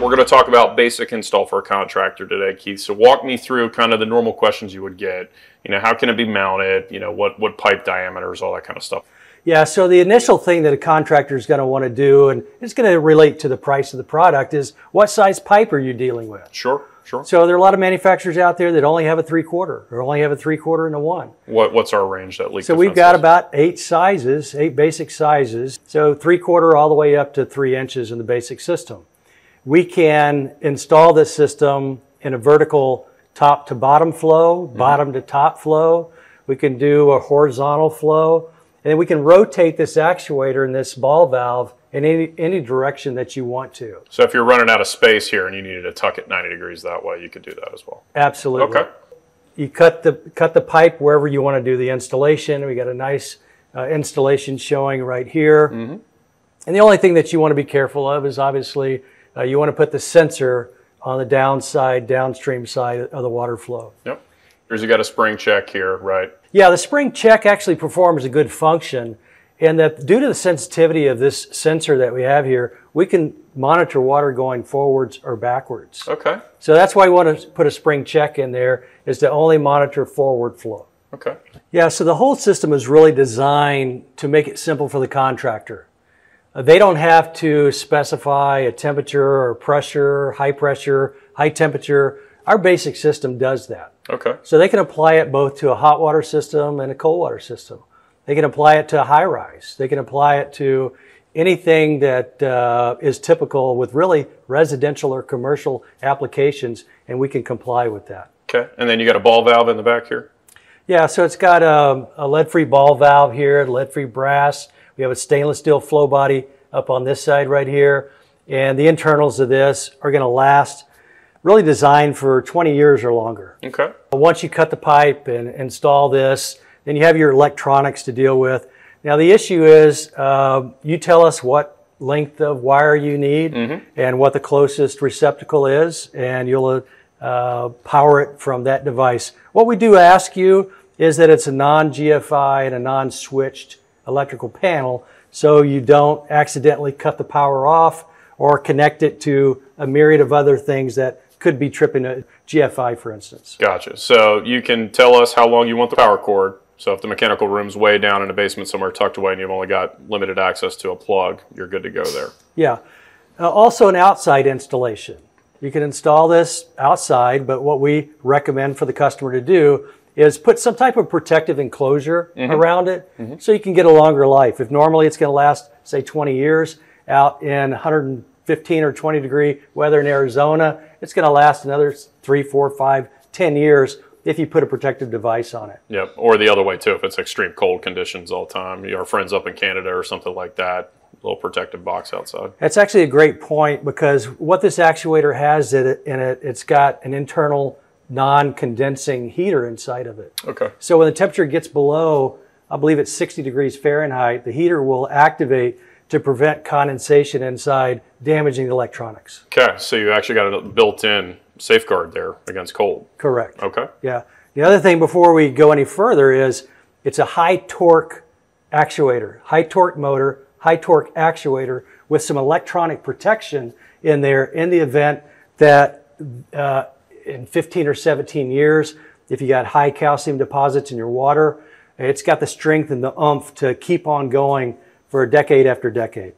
We're going to talk about basic install for a contractor today, Keith. So walk me through kind of the normal questions you would get. You know, how can it be mounted? You know, what what pipe diameters, all that kind of stuff. Yeah, so the initial thing that a contractor is going to want to do, and it's going to relate to the price of the product, is what size pipe are you dealing with? Sure, sure. So there are a lot of manufacturers out there that only have a three quarter or only have a three quarter and a one. What what's our range that leak? So we've got about eight sizes, eight basic sizes. So three quarter all the way up to three inches in the basic system. We can install this system in a vertical top to bottom flow, mm-hmm. bottom to top flow. We can do a horizontal flow. And then we can rotate this actuator and this ball valve in any, any direction that you want to. So if you're running out of space here and you needed to tuck it 90 degrees that way, you could do that as well. Absolutely. Okay. You cut the cut the pipe wherever you want to do the installation. We got a nice uh, installation showing right here. Mm-hmm. And the only thing that you want to be careful of is obviously uh, you want to put the sensor on the downside, downstream side of the water flow. Yep. Here's you got a spring check here, right? Yeah, the spring check actually performs a good function in that due to the sensitivity of this sensor that we have here, we can monitor water going forwards or backwards. Okay. So that's why we want to put a spring check in there is to only monitor forward flow. Okay. Yeah, so the whole system is really designed to make it simple for the contractor. Uh, they don't have to specify a temperature or pressure, high pressure, high temperature. Our basic system does that. Okay. So they can apply it both to a hot water system and a cold water system. They can apply it to a high rise. They can apply it to anything that uh, is typical with really residential or commercial applications, and we can comply with that. Okay. And then you got a ball valve in the back here? Yeah, so it's got a, a lead-free ball valve here, lead-free brass. We have a stainless steel flow body up on this side right here. And the internals of this are going to last really designed for 20 years or longer. Okay. Once you cut the pipe and install this, then you have your electronics to deal with. Now the issue is uh, you tell us what length of wire you need mm-hmm. and what the closest receptacle is, and you'll uh, power it from that device. What we do ask you is that it's a non-GFI and a non-switched electrical panel, so you don't accidentally cut the power off or connect it to a myriad of other things that could be tripping a GFI, for instance. Gotcha. So you can tell us how long you want the power cord. So if the mechanical room's way down in a basement somewhere tucked away and you've only got limited access to a plug, you're good to go there. Yeah. Uh, also an outside installation. You can install this outside, but what we recommend for the customer to do is put some type of protective enclosure mm-hmm. around it mm-hmm. so you can get a longer life. If normally it's going to last, say, 20 years out in 115 or 20 degree weather in Arizona, it's going to last another three, four, five, ten years if you put a protective device on it. Yep, or the other way too, if it's extreme cold conditions all the time. Our friends up in Canada or something like that, little protective box outside. That's actually a great point because what this actuator has in it, in it it's got an internal non-condensing heater inside of it. Okay. So when the temperature gets below, I believe it's 60 degrees Fahrenheit, the heater will activate to prevent condensation inside, damaging the electronics. Okay, so you actually got a built-in safeguard there against cold. Correct. Okay. Yeah. The other thing before we go any further is it's a high torque actuator, high torque motor, high torque actuator with some electronic protection in there in the event that uh, in 15 or 17 years, if you got high calcium deposits in your water, it's got the strength and the umph to keep on going for a decade after decade.